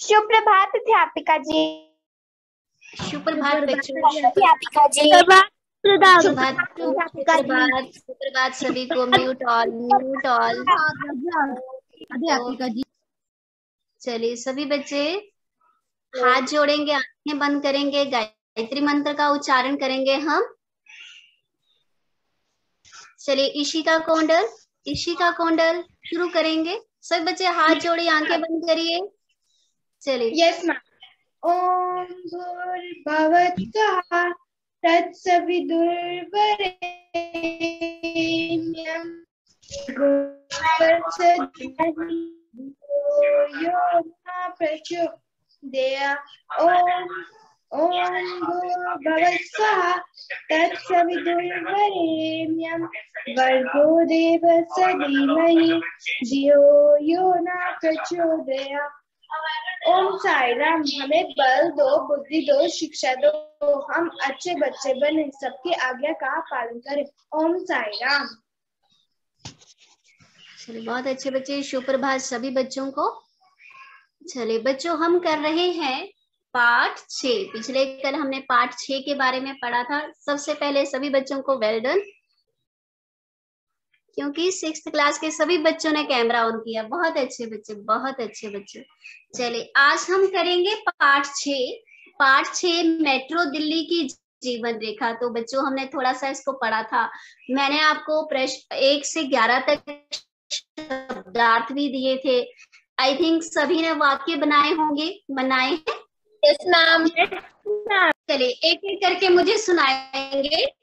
सुप्रभात अध्यापिका जी। सुप्रभात अध्यापिका जी। सुप्रभात सुप्रभात। सुप्रभात सभी को म्यूट ऑल म्यूट ऑल अध्यापिका जी। चलिए सभी बच्चे हाथ जोड़ेंगे आँखें बंद करेंगे गायत्री मंत्र का उच्चारण करेंगे हम। चलिए इशिका कोंडल इशिका कोंडल शुरू करेंगे। सभी बच्चे हाथ जोड़े आँखें बंद करिए। चलिए। यस मैम ओम भूर्भुवस्सुः तत्सवितुर्वरेण्यं भर्गोदेवस्य यो न प्रचोदयात् ॐ ॐ तत्सवितुर्वरेण्यं भर्गो देवस्य धीमहि धियो यो न प्रचोदयात्। ओम साई राम हमें बल दो, बुद्धि दो, शिक्षा दो हम अच्छे बच्चे बने, सबकी आज्ञा का पालन करें। ओम साई राम चलिए, बहुत अच्छे बच्चे सुप्रभात सभी बच्चों को। चलिए, बच्चों, हम कर रहे हैं पाठ छ पिछले कल हमने पाठ छ के बारे में पढ़ा था। सबसे पहले सभी बच्चों को वेल डन क्योंकि सिक्स क्लास के सभी बच्चों ने कैमरा ऑन किया। बहुत अच्छे बच्चे बहुत अच्छे बच्चे। चले आज हम करेंगे पार्ट छ पाठ छ मेट्रो दिल्ली की जीवन रेखा। तो बच्चों हमने थोड़ा सा इसको पढ़ा था। मैंने आपको प्रश्न एक से ग्यारह तक शब्दार्थ भी दिए थे। आई थिंक सभी ने वाक्य बनाए होंगे। बनाए हैं? मैम चलिए एक एक करके मुझे सुनाएँगे।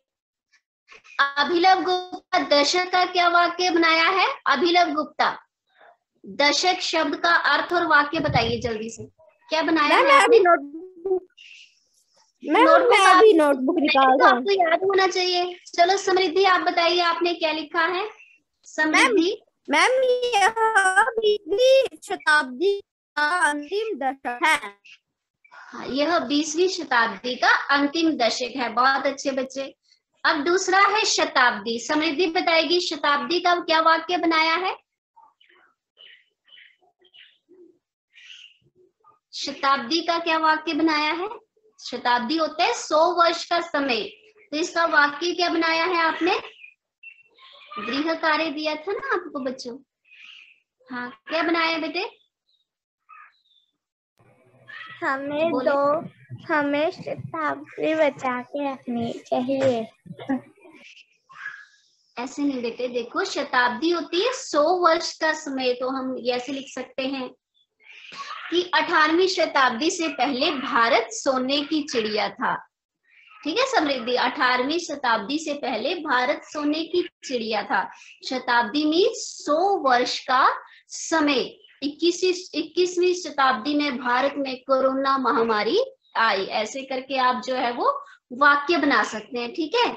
अभिलव गुप्ता दशक का क्या वाक्य बनाया है? अभिलव गुप्ता। दशक शब्द का अर्थ और वाक्य बताइए जल्दी से। क्या बनाया है आपने? नोटबुक अभी नोटबुक निकाल तो रहा हूँ। आपको याद होना चाहिए। चलो समृद्धि आप बताइए आपने क्या लिखा है? समृद्धि। मैम यह बीसवीं शताब्दी का अंतिम दशक है। हाँ, यह बीसवीं शताब्दी का अंतिम दशक है। बहुत अच्छे बच्चे। अब दूसरा है शताब्दी। समृद्धि बताएगी शताब्दी का क्या वाक्य बनाया है? शताब्दी का क्या वाक्य बनाया है? शताब्दी होता है सौ वर्ष का समय। तो इसका वाक्य क्या बनाया है आपने? गृह कार्य दिया था ना आपको बच्चों। हाँ क्या बनाया बेटे? हमें। दो हमें शताब्दी बचा के रखनी चाहिए। ऐसे नहीं बेटे, देखो शताब्दी होती है सौ वर्ष का समय तो हम ऐसे लिख सकते हैं कि अठारहवीं शताब्दी से पहले भारत सोने की चिड़िया था। ठीक है समृद्धि, अठारहवीं शताब्दी से पहले भारत सोने की चिड़िया था। शताब्दी में सौ वर्ष का समय, इक्कीसवीं इक्कीसवीं शताब्दी में भारत में कोरोना महामारी आई। ऐसे करके आप जो है वो वाक्य बना सकते हैं ठीक है?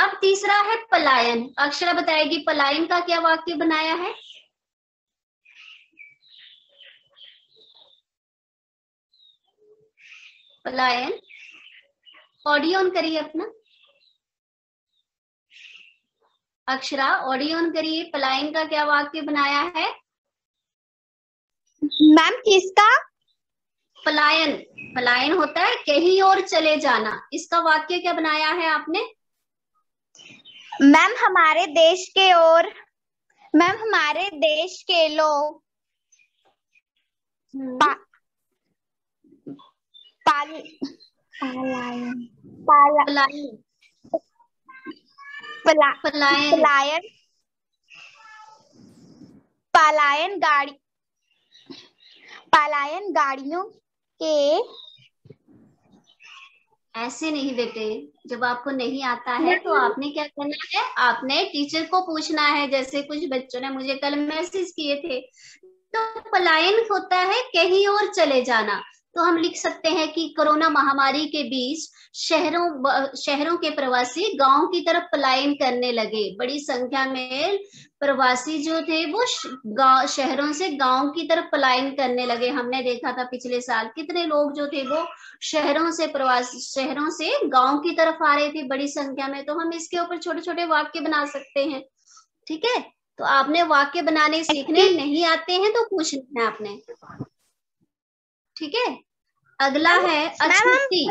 अब तीसरा है पलायन। अक्षरा बताएगी पलायन का क्या वाक्य बनाया है? पलायन। ऑडियो ऑन करिए अपना। अक्षरा ऑडियो ऑन करिए। पलायन का क्या वाक्य बनाया है? मैम किसका? पलायन। पलायन होता है कहीं और चले जाना। इसका वाक्य क्या बनाया है आपने? मैम हमारे देश के और मैम हमारे देश के लोग पा, पाल पलायन। पाला, पलायन। पला, पलायन। पलायन पलायन गाड़ी पलायन गाड़ियों के ऐसे नहीं बेटे जब आपको नहीं आता है तो आपने क्या करना है? आपने टीचर को पूछना है जैसे कुछ बच्चों ने मुझे कल मैसेज किए थे। तो पलायन होता है कहीं और चले जाना। तो हम लिख सकते हैं कि कोरोना महामारी के बीच शहरों शहरों के प्रवासी गाँव की तरफ़ पलायन करने लगे। बड़ी संख्या में प्रवासी जो थे वो शहरों से गाँव की तरफ़ पलायन करने लगे। हमने देखा था पिछले साल कितने लोग जो थे वो शहरों से प्रवासी शहरों से गाँव की तरफ़ आ रहे थे बड़ी संख्या में। तो हम इसके ऊपर छोटे छोटे वाक्य बना सकते हैं। ठीक है? तो आपने वाक्य बनाने सीखने नहीं आते हैं तो पूछना है आपने। ठीक है? अगला है अछूती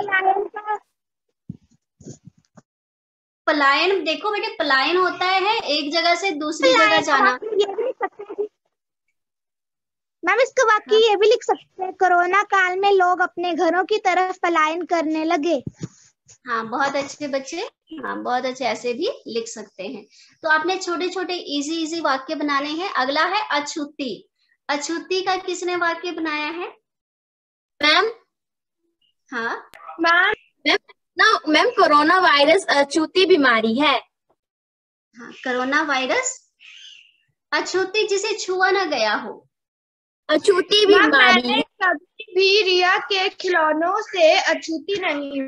पलायन देखो बेटे पलायन होता है एक जगह से दूसरी जगह जाना। वाक्य ये भी लिख सकते हैं कि- मैम इसका वाक्य ये भी लिख सकते हैं कोरोना काल में लोग अपने घरों की तरफ़ पलायन करने लगे। हाँ बहुत अच्छे बच्चे। हाँ बहुत अच्छे ऐसे भी लिख सकते हैं। तो आपने छोटे छोटे इजी इजी वाक्य बनाने हैं। अगला है अछूती। अछूती का किसने वाक्य बनाया है? मैम हाँ? मैम? ना मैम कोरोना वायरस अछूती बीमारी है। हाँ कोरोना वायरस? अछूती जिसे छुआ ना गया हो। अछूती बीमारी। कभी भी रिया के खिलौनों से अछूती नहीं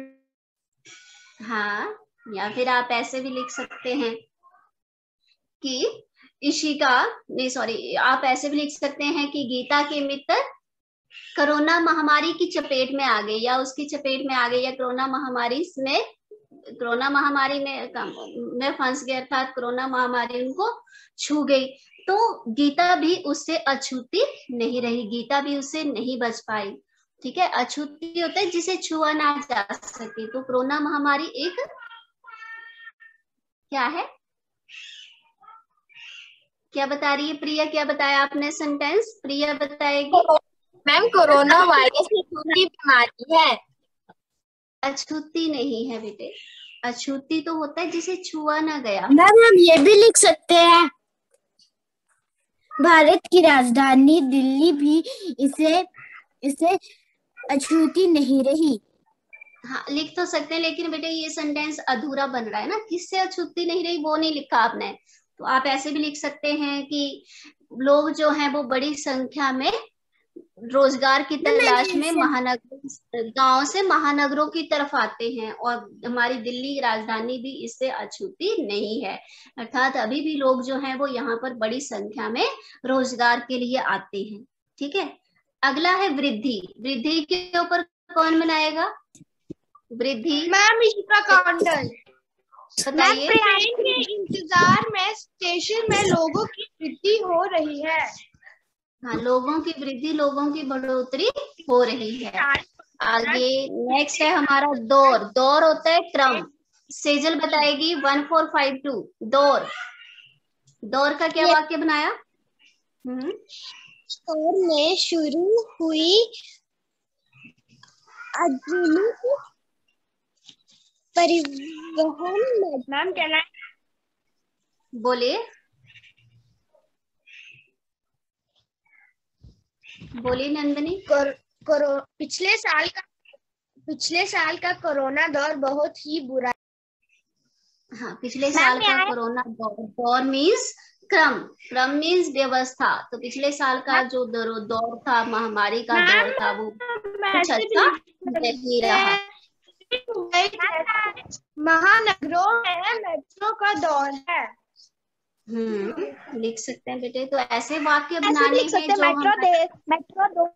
हाँ। या फिर आप ऐसे भी लिख सकते हैं कि इशिका नहीं सॉरी आप ऐसे भी लिख सकते हैं कि गीता के मित्र कोरोना महामारी की चपेट में आ गए या उसकी चपेट में आ गए या कोरोना महामारी में, कोरोना महामारी में में फंस गया अर्थात कोरोना महामारी उनको छू गई। तो गीता भी उससे अछूती नहीं रही, गीता भी उससे नहीं बच पाई। ठीक है? अछूती होता है जिसे छुआ ना जा सके। तो कोरोना महामारी एक क्या है? क्या बता रही है प्रिया? क्या बताया आपने सेंटेंस प्रिया बताएगी? मैम कोरोना वायरस अछूती बीमारी है। अछूती नहीं है बेटे। अछूती तो होता है जिसे छुआ ना गया। मैम हम ये भी लिख सकते हैं। भारत की राजधानी दिल्ली भी इसे इसे अछूती नहीं रही। हाँ लिख तो सकते हैं लेकिन बेटे ये सेंटेंस अधूरा बन रहा है ना। किससे अछूती नहीं रही वो नहीं लिखा आपने। तो आप ऐसे भी लिख सकते हैं कि लोग जो हैं वो बड़ी संख्या में रोज़गार की तलाश में महानगर गाँव से महानगरों की तरफ़ आते हैं और हमारी दिल्ली राजधानी भी इससे अछूती नहीं है। अर्थात अभी भी लोग जो हैं वो यहाँ पर बड़ी संख्या में रोज़गार के लिए आते हैं। ठीक है? अगला है वृद्धि। वृद्धि के ऊपर कौन बनाएगा वृद्धि। मैम कौंडल बताइए। इंतज़ार में स्टेशन में लोगों की वृद्धि हो रही है। हाँ लोगों की वृद्धि लोगों की बढ़ोतरी हो रही है। आगे नेक्स्ट है हमारा दौर। दौर होता है क्रम। सेजल बताएगी वन फोर फाइव टू। दौर। दौर का क्या वाक्य बनाया? हम्म। और में शुरू हुई आधुनिक परिवहन मैम कहना बोलिए। बोलिए नंदनी। कोर, कोरो पिछले साल का पिछले साल का कोरोना दौर बहुत ही बुरा हाँ पिछले साल का कोरोना दौर दौर मीन्स क्रम। क्रम मीन्स व्यवस्था। तो पिछले साल का जो दौर दौर था महामारी का दौर था वो कुछ अच्छा नहीं रहा। महानगरों में मेट्रो का दौर है। लिख सकते हैं बेटे तो ऐसे वाक्य बनाने हैं जो मेट्रो दे मेट्रो दो।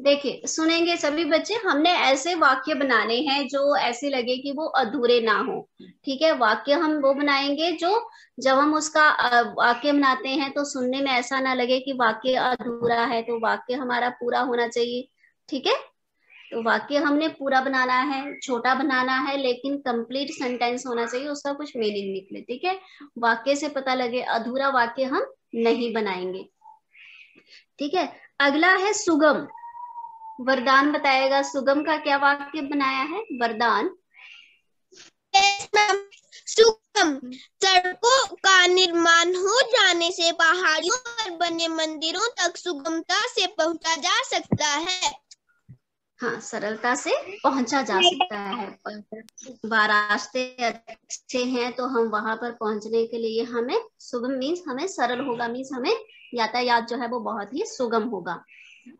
देखिए सुनेंगे सभी बच्चे हमने ऐसे वाक्य बनाने हैं जो ऐसे लगे कि वो अधूरे ना हो ठीक है? वाक्य हम वो बनाएँगे जो जब हम उसका वाक्य बनाते हैं तो सुनने में ऐसा ना लगे कि वाक्य अधूरा है तो वाक्य हमारा पूरा होना चाहिए ठीक है? तो वाक्य हमने पूरा बनाना है छोटा बनाना है लेकिन कंप्लीट सेंटेंस होना चाहिए उसका कुछ मीनिंग निकले ठीक है? वाक्य से पता लगे अधूरा वाक्य हम नहीं बनाएँगे। ठीक है? अगला है सुगम। वरदान बताएगा सुगम का क्या वाक्य बनाया है? वरदान। yes, सुगम। सड़कों का निर्माण हो जाने से पहाड़ियों पर बने मंदिरों तक सुगमता से पहुँचा जा सकता है। हाँ सरलता से पहुँचा जा सकता है। वह रास्ते अच्छे हैं तो हम वहाँ पर पहुँचने के लिए हमें सुगम मीन्स हमें सरल होगा मीन्स हमें यातायात जो है वो बहुत ही सुगम होगा।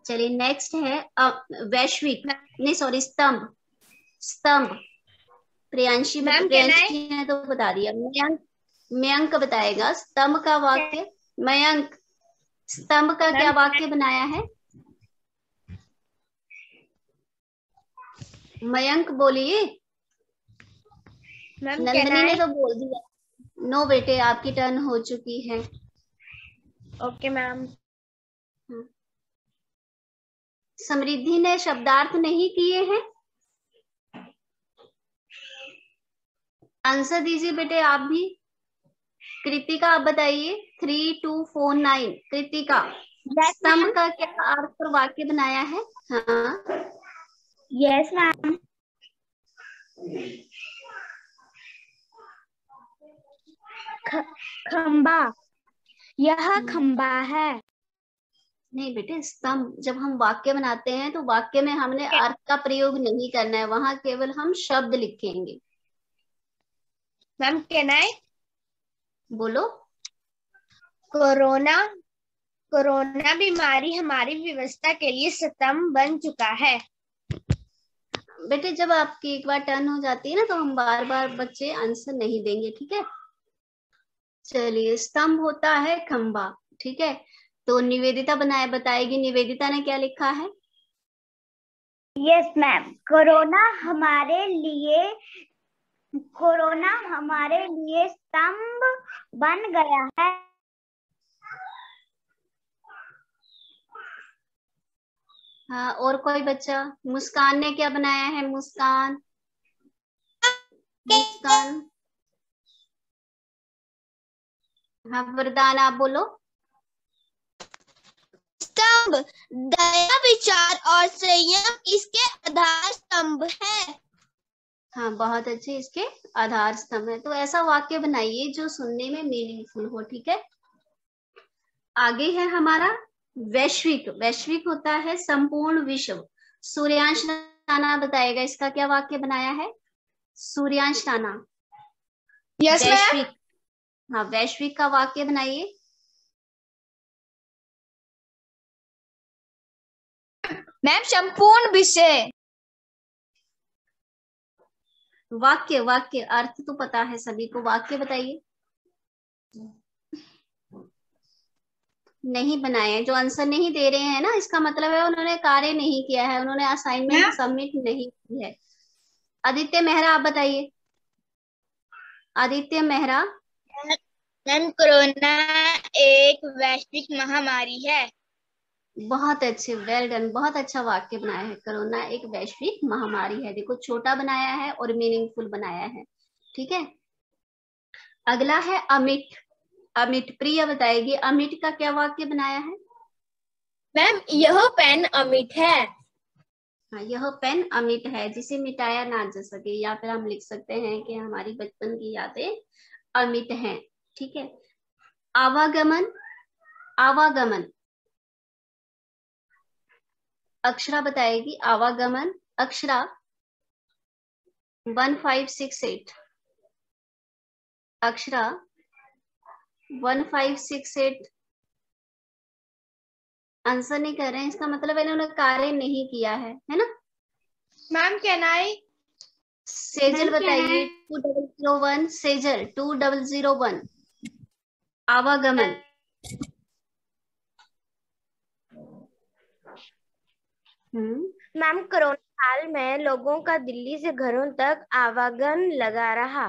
चलिए नेक्स्ट है वैश्विक नहीं सॉरी स्तंभ। स्तंभ। प्रियांशी मैम, है? प्रियांशी ने तो बता दिया। मयंक मयंक बताएगा। स्तंभ का वाक्य मयंक स्तंभ का क्या वाक्य बनाया है? मयंक बोलिए। नंदनी ने तो बोल दिया। नो बेटे आपकी टर्न हो चुकी है। Okay ma'am. समृद्धि ने शब्दार्थ नहीं किए हैं? आंसर दीजिए बेटे आप भी। कृतिका आप बताइए। Three two four nine Kritika स्तंभ का क्या अर्थ वाक्य बनाया है? हाँ। यस मैम खंबा। यह खंबा है। नहीं बेटे स्तंभ। जब हम वाक्य बनाते हैं तो वाक्य में हमने अर्थ का प्रयोग नहीं करना है। वहाँ केवल हम शब्द लिखेंगे। मैम कैन आई बोलो। कोरोना कोरोना बीमारी हमारी व्यवस्था के लिए स्तंभ बन चुका है। बेटे, जब आपकी एक बार टर्न हो जाती है ना तो हम बार बार बच्चे आंसर नहीं देंगे, ठीक है? चलिए, स्तंभ होता है खंबा, ठीक है? तो निवेदिता बनाए, बताएगी, निवेदिता ने क्या लिखा है? यस मैम कोरोना हमारे लिए, कोरोना हमारे लिए स्तंभ बन गया है। हाँ और कोई बच्चा? मुस्कान ने क्या बनाया है? मुस्कान। मुस्कान। हाँ वरदान आप बोलो। स्तंभ दया विचार और संयम इसके आधार स्तंभ है। हाँ बहुत अच्छे इसके आधार स्तंभ है। तो ऐसा वाक्य बनाइए जो सुनने में मीनिंगफुल हो ठीक है? आगे है हमारा वैश्विक वैश्विक होता है संपूर्ण विश्व। सूर्यांश राणा बताएगा इसका क्या वाक्य बनाया है? सूर्यांश यस मैम वैश्विक। हाँ वैश्विक का वाक्य बनाइए। मैम संपूर्ण विषय वाक्य वाक्य अर्थ तो पता है सभी को। वाक्य बताइए। नहीं बनाए जो आंसर नहीं दे रहे हैं ना इसका मतलब है उन्होंने कार्य नहीं किया है उन्होंने असाइनमेंट सबमिट नहीं की है। आदित्य मेहरा आप बताइए। आदित्य मेहरा? मैम कोरोना एक वैश्विक महामारी है। बहुत अच्छे वेल डन बहुत अच्छा वाक्य बनाया है। कोरोना एक वैश्विक महामारी है। देखो छोटा बनाया है और मीनिंगफुल बनाया है। ठीक है? अगला है अमिट अमिट प्रिया बताएगी अमिट का क्या वाक्य बनाया है? मैम यह पेन अमिट है। हाँ यह पेन अमिट है जिसे मिटाया ना जा सके। या फिर हम लिख सकते हैं कि हमारी बचपन की यादें अमिट हैं ठीक है? आवागमन आवागमन। अक्षरा बताएगी आवागमन Akshara. One five six eight. Akshara one five six eight. Answer नहीं कर रहे हैं इसका मतलब है इन्होंने कार्य नहीं किया है है ना? मैम कैन आई सेजल बताइए two double zero one Sejal two double zero one. आवागमन। हम्म। मैम कोरोना काल में लोगों का दिल्ली से घरों तक आवागमन लगा रहा।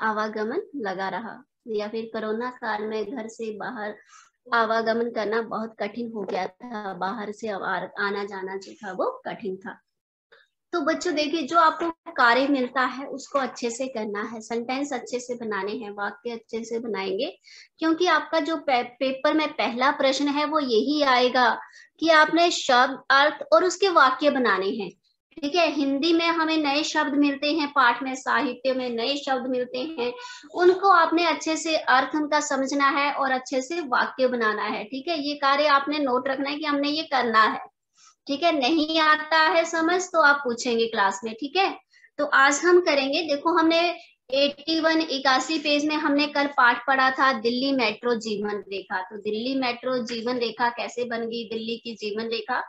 आवागमन लगा रहा। या फिर कोरोना काल में घर से बाहर आवागमन करना बहुत कठिन हो गया था। बाहर से आना जाना जो था वो कठिन था। तो बच्चों देखिए जो आपको कार्य मिलता है उसको अच्छे से करना है। सेंटेंस अच्छे से बनाने हैं वाक्य अच्छे से बनाएँगे क्योंकि आपका जो पे, पेपर में पहला प्रश्न है वो यही आएगा कि आपने शब्द अर्थ और उसके वाक्य बनाने हैं। ठीक है, हिंदी में हमें नए शब्द मिलते हैं, पाठ में, साहित्य में नए शब्द मिलते हैं। उनको आपने अच्छे से अर्थ उनका समझना है और अच्छे से वाक्य बनाना है, ठीक है? ये कार्य आपने नोट रखना है कि हमने ये करना है, ठीक है? नहीं आता है समझ तो आप पूछेंगे क्लास में, ठीक है? तो आज हम करेंगे, देखो हमने 81 इक्यासी पेज में हमने कल पाठ पढ़ा था, दिल्ली मेट्रो जीवन रेखा। तो दिल्ली मेट्रो जीवन रेखा कैसे बन गई? दिल्ली की जीवन रेखा।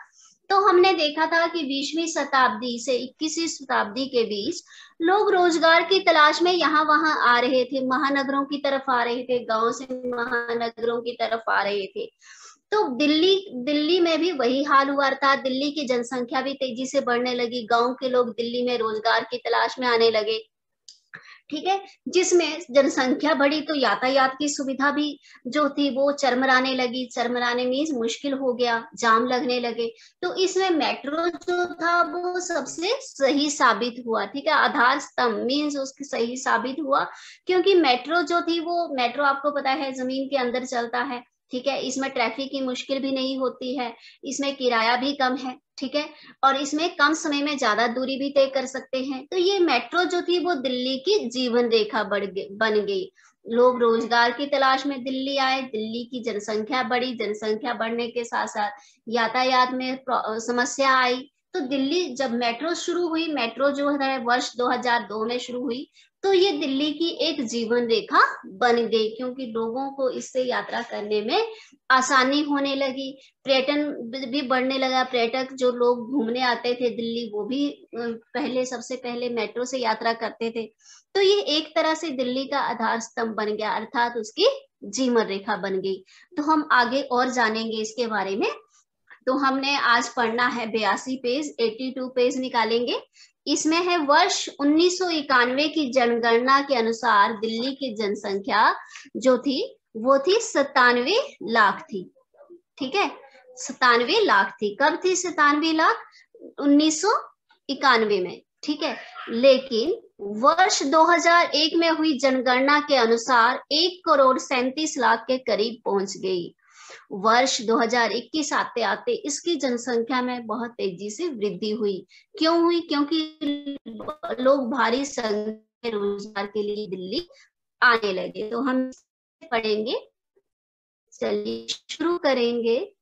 तो हमने देखा था कि बीसवीं शताब्दी से इक्कीसवीं शताब्दी के बीच लोग रोज़गार की तलाश में यहाँ वहाँ आ रहे थे, महानगरों की तरफ़ आ रहे थे, गाँव से महानगरों की तरफ़ आ रहे थे। तो दिल्ली दिल्ली में भी वही हाल हुआ था, दिल्ली की जनसंख्या भी तेज़ी से बढ़ने लगी, गाँव के लोग दिल्ली में रोज़गार की तलाश में आने लगे। ठीक है? जिसमें जनसंख्या बढ़ी तो यातायात की सुविधा भी जो थी वो चरमराने लगी। चरमराने मीन्स मुश्किल हो गया, जाम लगने लगे। तो इसमें मेट्रो जो था वो सबसे सही साबित हुआ, ठीक है? आधार स्तंभ मीन्स उसकी सही साबित हुआ, क्योंकि मेट्रो जो थी वो मेट्रो आपको पता है, ज़मीन के अंदर चलता है। ठीक है? इसमें ट्रैफ़िक की मुश्किल भी नहीं होती है, इसमें किराया भी कम है, ठीक है? और इसमें कम समय में ज़्यादा दूरी भी तय कर सकते हैं। तो ये मेट्रो जो थी, वो दिल्ली की जीवन रेखा बढ़ बन गई। लोग रोज़गार की तलाश में दिल्ली आए, दिल्ली की जनसंख्या बढ़ी, जनसंख्या बढ़ने के साथ साथ यातायात में समस्या आई। तो दिल्ली जब मेट्रो शुरू हुई मेट्रो जो है, वर्ष 2002 में शुरू हुई। तो ये दिल्ली की एक जीवन रेखा बन गई, क्योंकि लोगों को इससे यात्रा करने में आसानी होने लगी। पर्यटन भी बढ़ने लगा। पर्यटक जो लोग घूमने आते थे दिल्ली, वो भी पहले, सबसे पहले मेट्रो से यात्रा करते थे। तो ये एक तरह से दिल्ली का आधार स्तंभ बन गया, अर्थात उसकी जीवन रेखा बन गई। तो हम आगे और जानेंगे इसके बारे में। तो हमने आज पढ़ना है बयासी पेज 82 पेज निकालेंगे। इसमें है वर्ष उन्नीस सौ इक्यानवे की जनगणना के अनुसार दिल्ली की जनसंख्या जो थी, वो थी सतानवे लाख थी। ठीक है? सतानवे लाख थी। कब थी सतानवे लाख? उन्नीस सौ इक्यानवे में। ठीक है? लेकिन वर्ष 2001 में हुई जनगणना के अनुसार एक करोड़ सैंतीस लाख के करीब पहुँच गई। वर्ष 2021 आते आते इसकी जनसंख्या में बहुत तेज़ी से वृद्धि हुई। क्यों हुई? क्योंकि लोग भारी संख्या रोज़गार के लिए दिल्ली आने लगे। तो हम पढ़ेंगे चलिए शुरू करेंगे।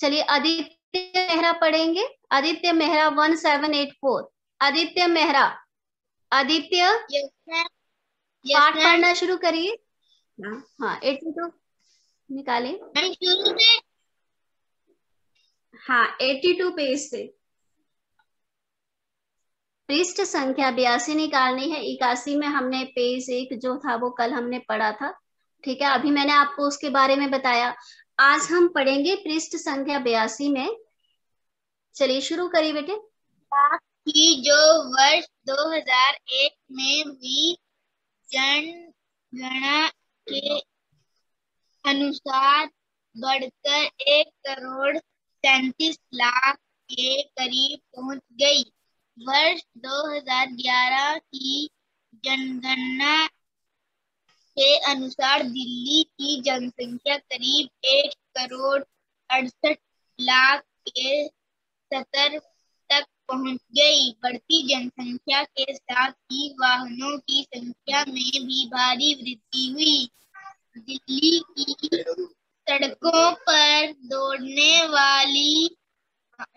चलिए आदित्य मेहरा पढ़ेंगे। Aditya Mehra one seven eight four. Aditya Mehra Aditya yes, पाठ पढ़ना शुरू करिए। हाँ टू निकाले। हाँ एट्टी टू पेज से। पृष्ठ संख्या बयासी निकालनी है। इक्यासी में हमने पेज एक जो था वो कल हमने पढ़ा था। ठीक है अभी मैंने आपको उसके बारे में बताया। आज हम पढ़ेंगे पृष्ठ संख्या बयासी में। चलिए शुरू करिए बेटे। की जो वर्ष 2001 में हुई जनगणना के अनुसार बढ़कर एक करोड़ सैतीस लाख के करीब पहुँच गई। वर्ष 2011 की जनगणना के अनुसार दिल्ली की जनसंख्या करीब एक करोड़ अड़सठ लाख के सतर तक पहुँच गई। बढ़ती जनसंख्या के साथ ही वाहनों की संख्या में भी भारी वृद्धि हुई। दिल्ली की सड़कों पर दौड़ने वाली,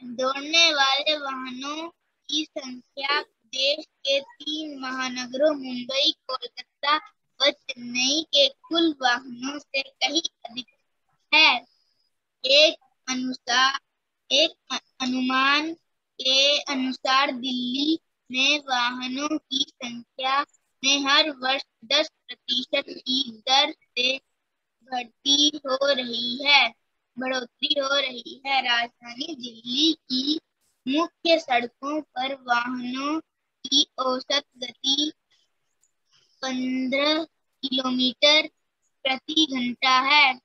दौड़ने वाले वाहनों की संख्या देश के तीन महानगरों, मुंबई, कोलकाता व चेन्नई के कुल वाहनों से कहीं अधिक है। एक अनुसार एक अनुमान के अनुसार दिल्ली में वाहनों की संख्या में हर वर्ष 10 प्रतिशत की दर से बढ़ती हो रही है, बढ़ोतरी हो रही है। राजधानी दिल्ली की मुख्य सड़कों पर वाहनों की औसत गति 15 किलोमीटर प्रति घंटा है।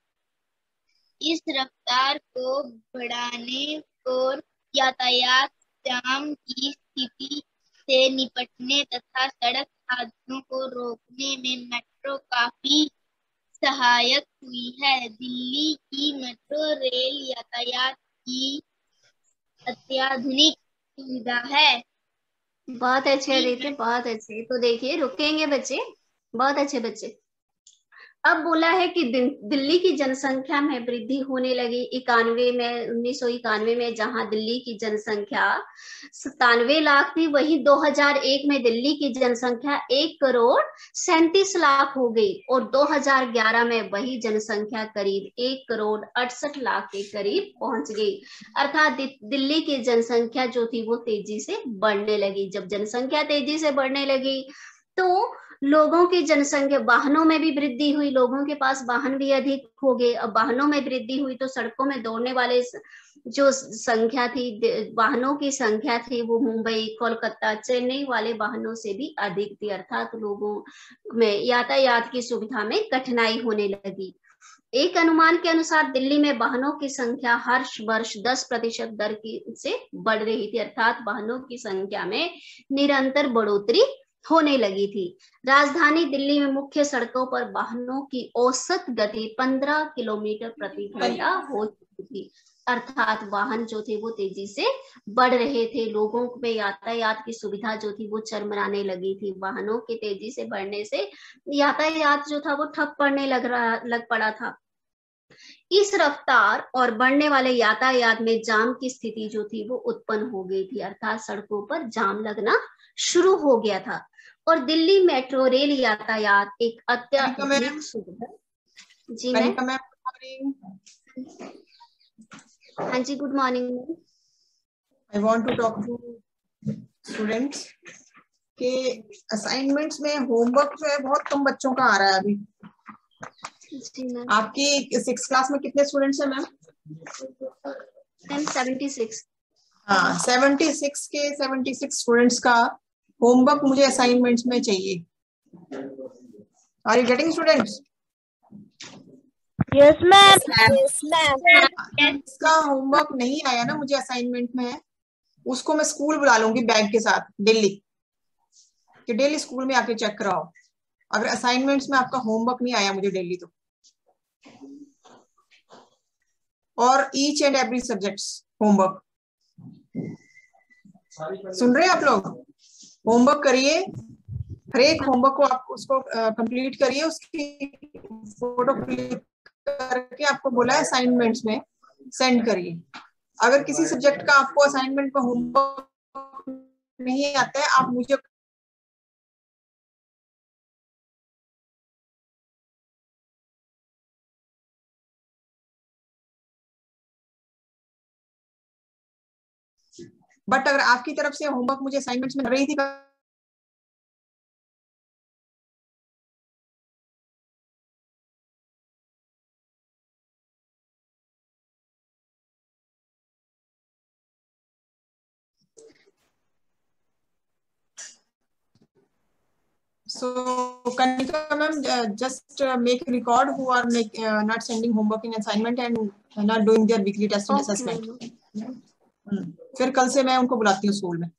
इस रफ्तार को बढ़ाने और यातायात जाम की स्थिति से निपटने तथा सड़क हादसों को रोकने में मेट्रो काफ़ी सहायक हुई है। दिल्ली की मेट्रो रेल यातायात की अत्याधुनिक सुविधा है। बहुत अच्छे देते बहुत अच्छे। तो देखिए रुकेंगे बच्चे? बहुत अच्छे बच्चे। अब बोला है कि दिल्ली की जनसंख्या में वृद्धि होने लगी। इक्यानवे में, उन्नीस में जहाँ दिल्ली की जनसंख्या सतानवे लाख थी, वही 2001 में दिल्ली की जनसंख्या एक करोड़ सैतीस लाख हो गई और 2011 में वही जनसंख्या करीब एक करोड़ अड़सठ लाख के करीब पहुँच गई। अर्थात दिल्ली की जनसंख्या जो थी वो तेज़ी से बढ़ने लगी। जब जनसंख्या तेज़ी से बढ़ने लगी तो लोगों की जनसंख्या, वाहनों में भी वृद्धि हुई, लोगों के पास वाहन भी अधिक हो गए। अब वाहनों में वृद्धि हुई तो सड़कों में दौड़ने वाले जो संख्या थी वाहनों की संख्या थी, वो मुंबई, कोलकाता, चेन्नई वाले वाहनों से भी अधिक थी, अर्थात लोगों में यातायात की सुविधा में कठिनाई होने लगी। एक अनुमान के अनुसार दिल्ली में वाहनों की संख्या हर वर्ष 10 प्रतिशत दर की, से बढ़ रही थी, अर्थात वाहनों की संख्या में निरंतर बढ़ोतरी होने लगी थी। राजधानी दिल्ली में मुख्य सड़कों पर वाहनों की औसत गति 15 किलोमीटर प्रति घंटा हो चुकी थी। अर्थात वाहन जो थे वो तेज़ी से बढ़ रहे थे। लोगों में यातायात की सुविधा जो थी वो चरमराने लगी थी। वाहनों के तेज़ी से बढ़ने से यातायात जो था वो ठप पड़ने लग रहा, लग पड़ा था। इस रफ्तार और बढ़ने वाले यातायात में जाम की स्थिति जो थी वो उत्पन्न हो गई थी। अर्थात सड़कों पर जाम लगना शुरू हो गया था। और दिल्ली मेट्रो रेल यातायात एक सुविधा जी मैम हाँ जी good morning. I want to talk to students के असाइनमेंट्स में होमवर्क जो है बहुत कम बच्चों का आ रहा है अभी। आपकी सिक्स क्लास में कितने स्टूडेंट्स हैं मैम? सेवेंटी सिक्स हाँ सेवेंटी सिक्स के सेवेंटी सिक्स स्टूडेंट्स का होमवर्क मुझे असाइनमेंट्स में चाहिए। Are you getting students yes ma'am इसका होमवर्क नहीं आया ना मुझे असाइनमेंट में है। उसको मैं स्कूल बुला लूँगी बैग के साथ दिल्ली। कि डेली स्कूल में आके चेक कराओ। अगर असाइनमेंट्स में आपका होमवर्क नहीं आया मुझे डेली तो। और each and every subject homework सुन रहे हैं आप लोग? होमवर्क करिए। हर एक होमवर्क को आप उसको कंप्लीट करिए। उसकी फ़ोटो क्लिक करके आपको बोला है असाइनमेंट्स में सेंड करिए। अगर किसी सब्जेक्ट का आपको असाइनमेंट में होमवर्क नहीं आता है, आप मुझे बट अगर आपकी तरफ़ से होमवर्क मुझे असाइनमेंट्स में रही थी So, Kanika ma'am, uh, just uh, make a record who are make, uh, not sending homework in assignment and not doing their weekly test and Okay, assessment. हम्म, फिर कल से मैं उनको बुलाती हूँ स्कूल में।